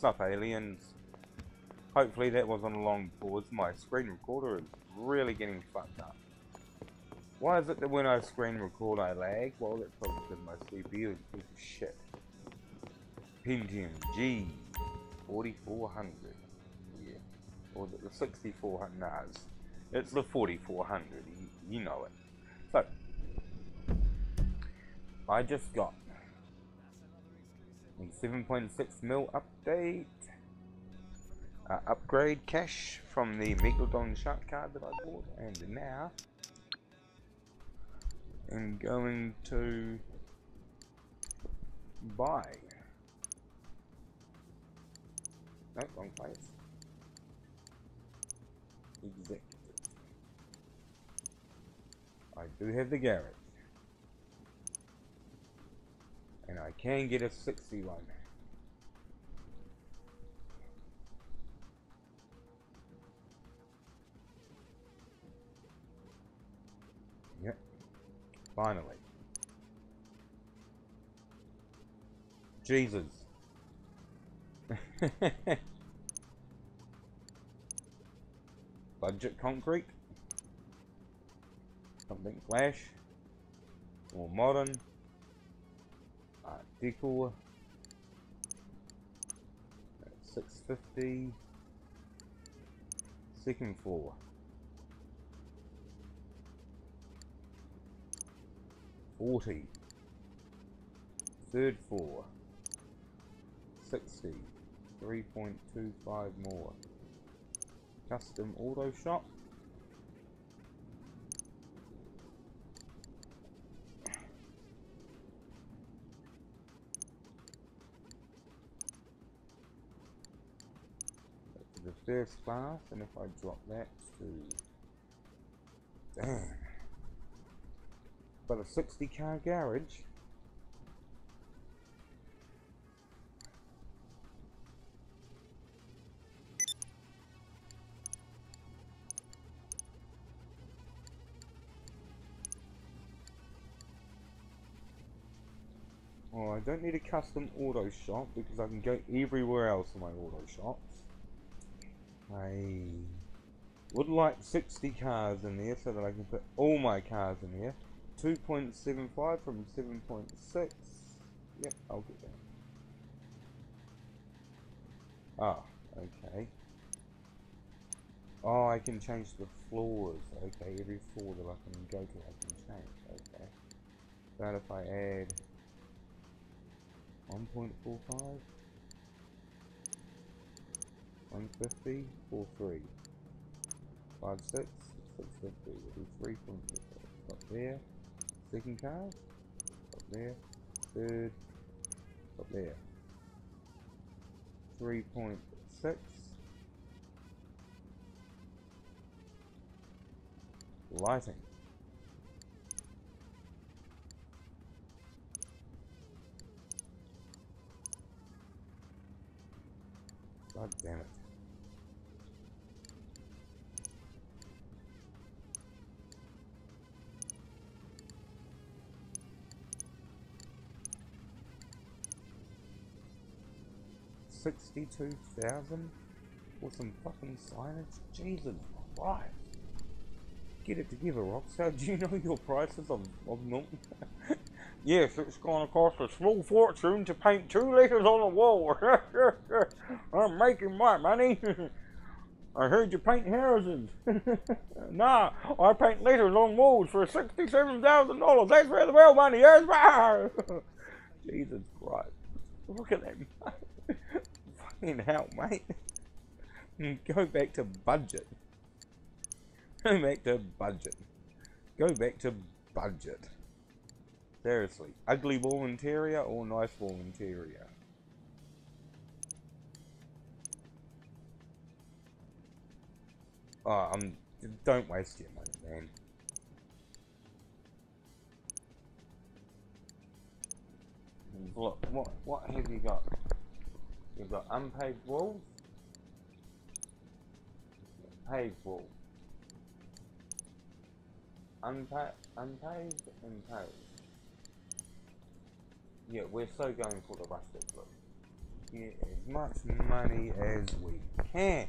Sup aliens. Hopefully that wasn't a long pause. My screen recorder is really getting fucked up. Why is it that when I screen record I lag? Well, that's probably because my CPU is a piece of shit. Pentium G 4400. Yeah. Or the, the 6400. Nah, it's, it's the 4400. You, you know it. So, I just got 7.6 mil update. Uh, upgrade cash from the Megalodon shark card that I bought, and now I'm going to buy. No, wrong place. Executive. I do have the garage. And I can get a 61. Yep. Finally. Jesus. Budget concrete. Something flash. More modern. Deco. 650. Second floor. Forty. Third floor. Sixty. 3.25 more. Custom auto shop. First class, and if I drop that to... Damn. But a 60 car garage. Oh, I don't need a custom auto shop because I can go everywhere else in my auto shops. I would like 60 cars in there so that I can put all my cars in here. 2.75 from 7.6. Yep, I'll get that. Ah, okay. Oh, I can change the floors. Okay, every floor that I can go to I can change. Okay. But if I add 1.45 150 43 56 650 will be 3.25 up there. Second car. Up there. Third. Up there. 3.6 lighting. God damn it. Sixty-two thousand for some fucking signage? Jesus Christ. Get it together, Rockstar. Do you know your prices of, of milk? Yes, it's going to cost a small fortune to paint two letters on a wall. I'm making my money. I heard you paint houses. nah, I paint liters on walls for $67,000. That's where the real money is. Jesus Christ. Look at that. Fucking hell, mate. Go back to budget. Go back to budget. Go back to budget. Seriously, ugly wall interior or nice wall interior? Oh, um, don't waste your money, man. Look, what, what have you got? You've got unpaved walls, paved wall. Unpa unpaved and paved. Yeah, we're so going for the rustic look. Get as much money as we can.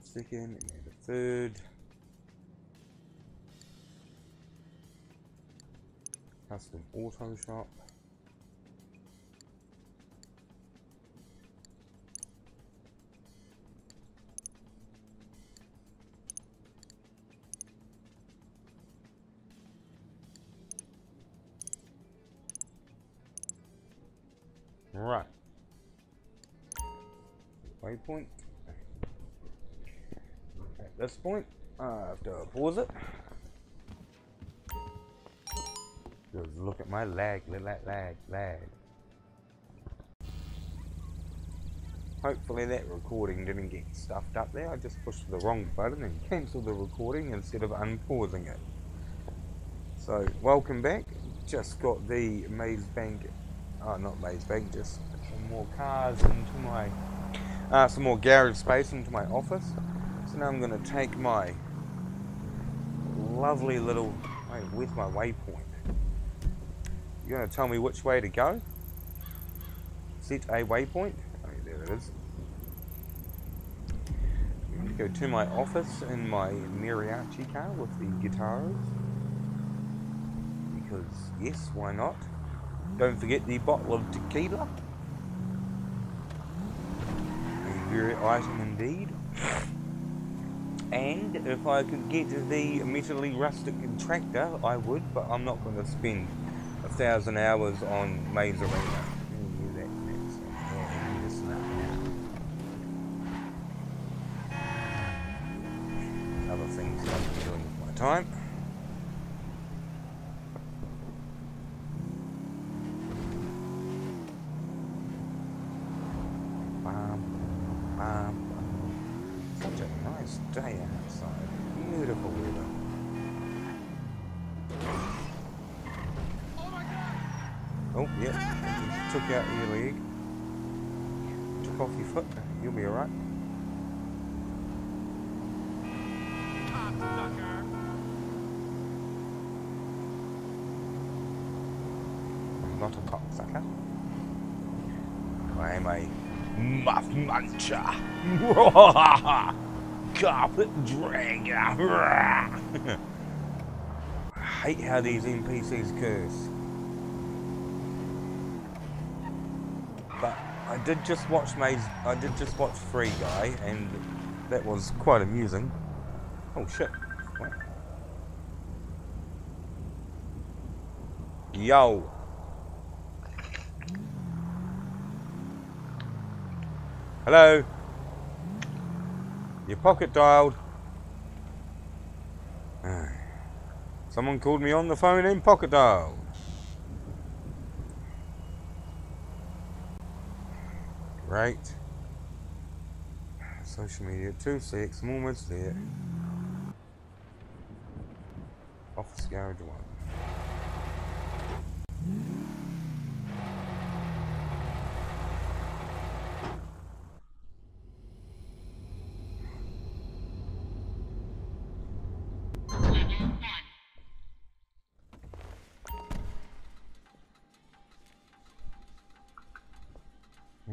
Second and a third. Custom auto shop. Right. Waypoint. At this point, I have to pause it. My lag, lag, lag, lag. Hopefully that recording didn't get stuffed up there. I just pushed the wrong button and cancelled the recording instead of unpausing it. So, welcome back. Just got the Maze Bank, oh not Maze Bank, just some more cars into my, uh, some more garage space into my office. So now I'm going to take my lovely little, wait, where's my waypoint? You're going to tell me which way to go? Set a waypoint. Oh, there it is. I'm going to go to my office in my mariachi car with the guitars. Because, yes, why not? Don't forget the bottle of tequila. A very item indeed. And if I could get the metally rustic tractor, I would, but I'm not going to spend a thousand hours on Maze Arena. Oh, yeah. Took out your leg. Took off your foot. You'll be alright. Not a cocksucker. I am a muff muncher. Carpet dragger. I hate how these NPCs curse. But I did just watch Maze. I did just watch Free Guy, and that was quite amusing. Oh shit! What? Yo. Hello. Your pocket dialed. Someone called me on the phone in pocket dial. Right. Social media, two six, I'm almost there. Office garage one.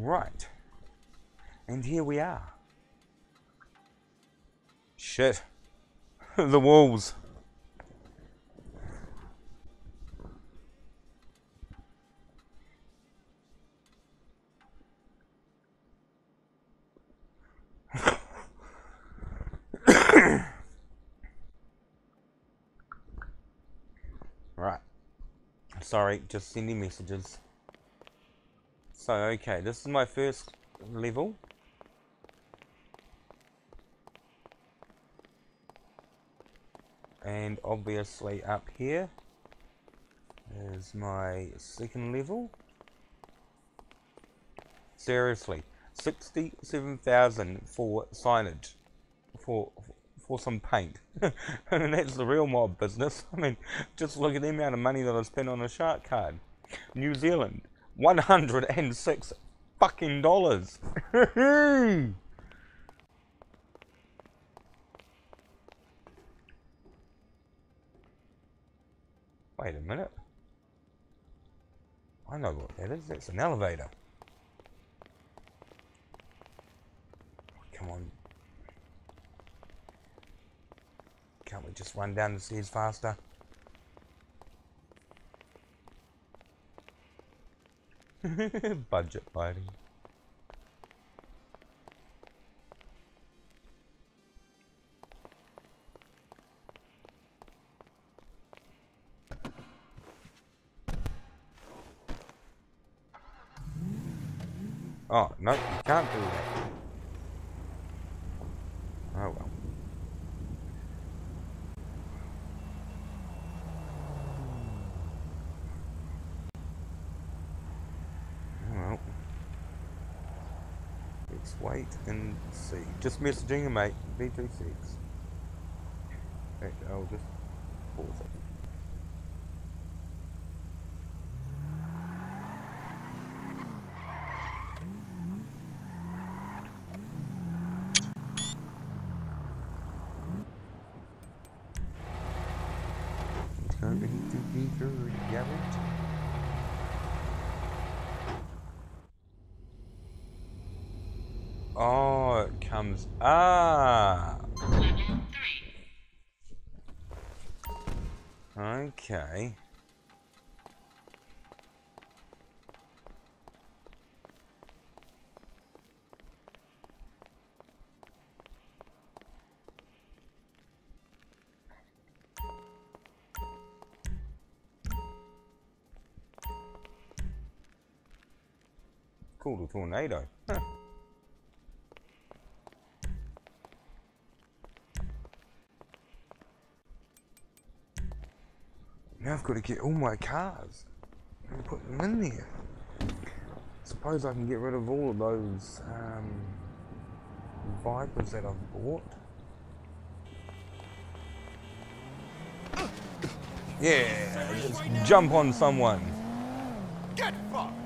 Right. And here we are. Shit. the walls. right. Sorry, just sending messages. So, okay, this is my first level. And obviously up here is my second level. Seriously, 67,000 for signage, for for some paint. and that's the real mob business. I mean, just look at the amount of money that I spent on a shark card. New Zealand, 106 fucking dollars. Wait a minute. I know what that is. That's an elevator. Come on. Can't we just run down the stairs faster? Budget fighting. Oh, no, you can't do that. Oh well. Well. Let's wait and see. Just messaging a mate, B36. Actually, I'll just pause it. Going to be good, Garrett. Oh, it comes up. Okay. Called a tornado. Huh. I've got to get all my cars and put them in there. Suppose I can get rid of all of those um, Vipers that I've bought. Yeah, just jump on someone. Get fucked!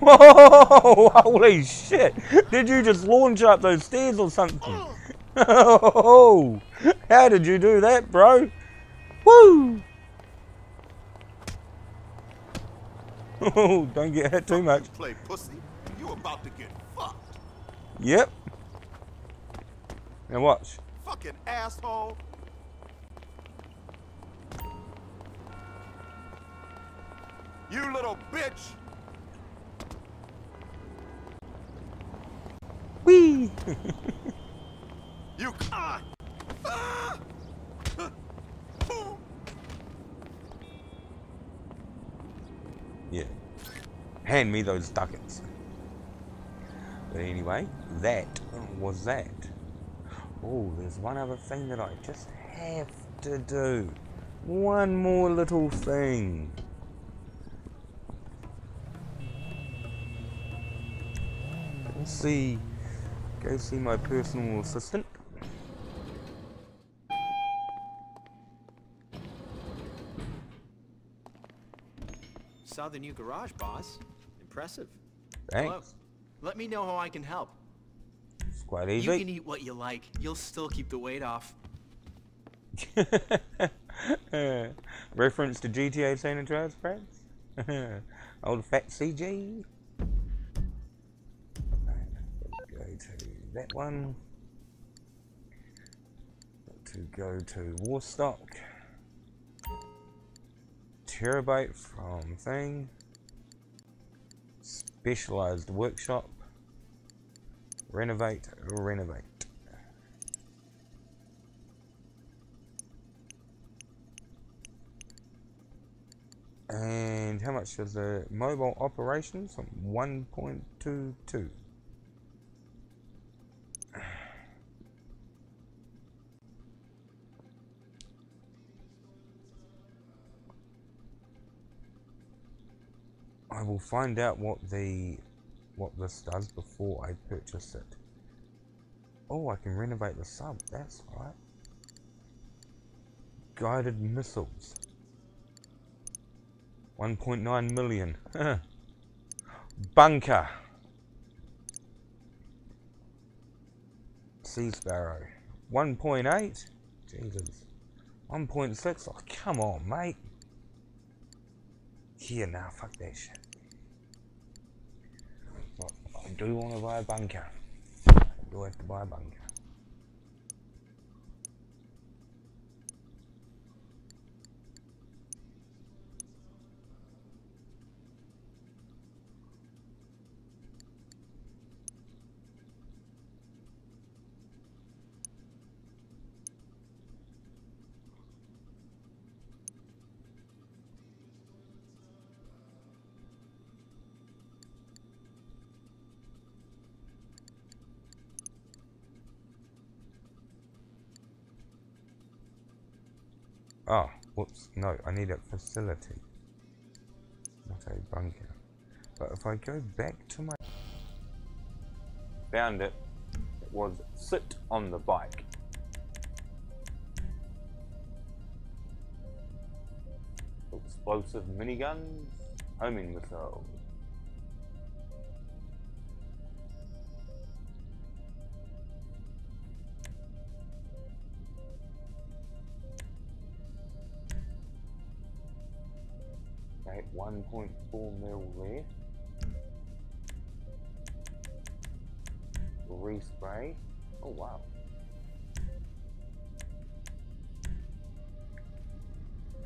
Whoa! Holy shit! Did you just launch up those stairs or something? Oh! How did you do that, bro? Woo! Oh, don't get hit too much. Play pussy. You about to get fucked. Yep. Now watch. Fucking asshole. You little bitch. Whee! You! Ah! yeah. Hand me those ducats. But anyway, that was that. Oh, there's one other thing that I just have to do. One more little thing. Let's see. Go see my personal assistant. Saw the new garage, boss. Impressive. Thanks. Hello. Let me know how I can help. It's quite You can eat what you like. You'll still keep the weight off. Reference to GTA San Andreas, friends? Old fat CJ. Right, Go to that one. To go to Warstock. Terrorbyte from thing. Specialized workshop. Renovate, renovate. And how much is the mobile operations? 1.22. I will find out what the what this does before I purchase it. Oh, I can renovate the sub. That's right. Guided missiles. 1.9 million. Bunker. Sea Sparrow. 1.8. Jesus. 1.6. Oh, come on, mate. Here now fuck that shit. Do want to buy a bunker. Do have to buy a bunker. Oh, whoops. No, I need a facility. Not a bunker. But if I go back to my... Found it. It was sit on the bike. Explosive miniguns, homing missiles. Okay, 1.4 mil there. Respray. Oh wow.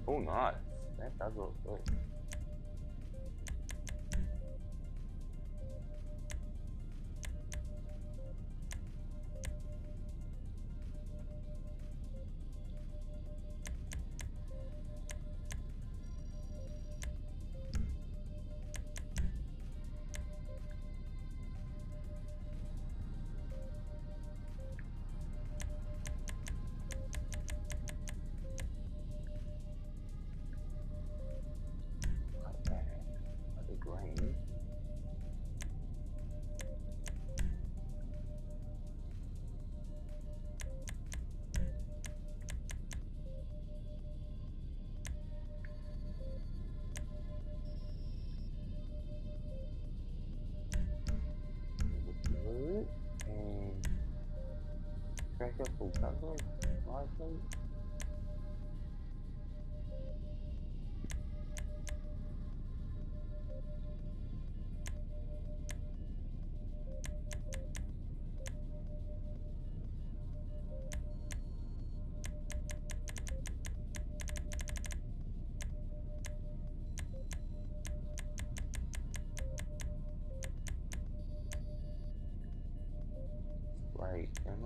Oh nice. That does look good. cái cho phụ thôi, nói cái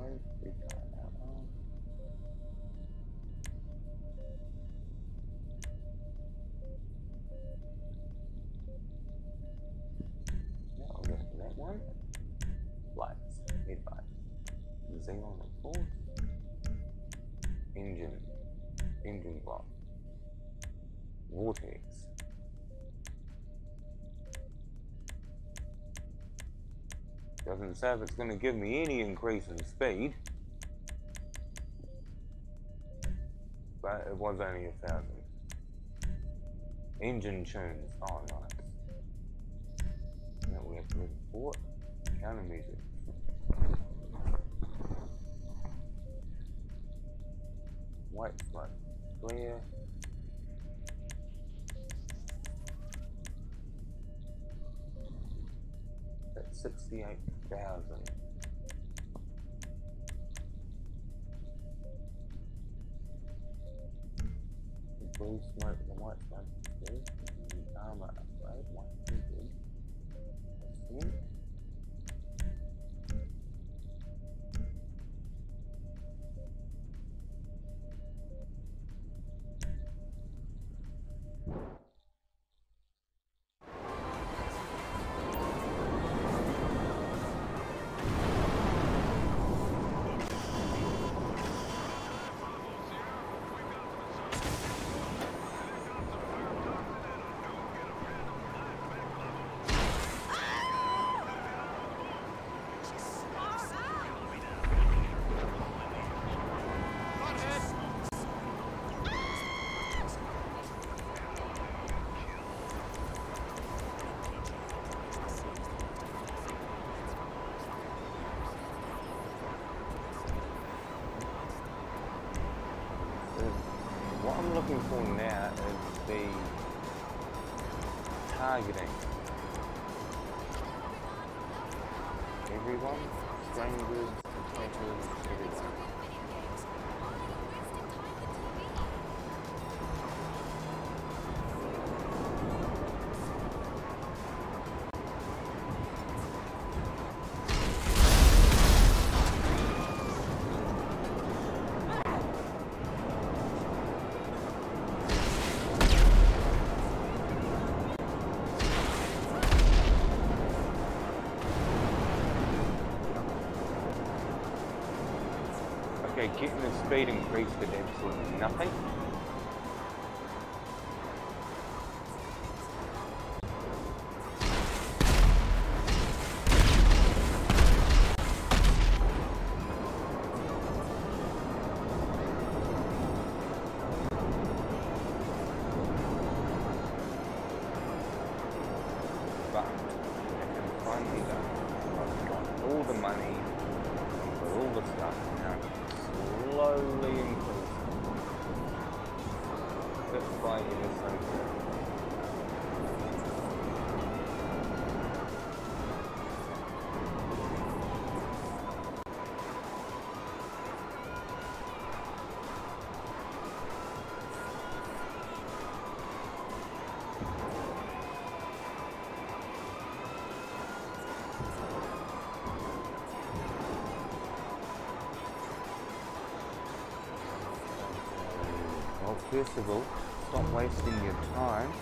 ammo. Doesn't say if it's going to give me any increase in speed. But it was only a thousand. Engine tunes. Oh, nice. Now we have to report countermeasures. White smoke. Clear. That's 68,000. Blue targeting. Getting the speed increased did absolutely nothing. But I can finally go. All the money, I've all the stuff now. Slowly increasing. By ever so bit. First of all, stop wasting your time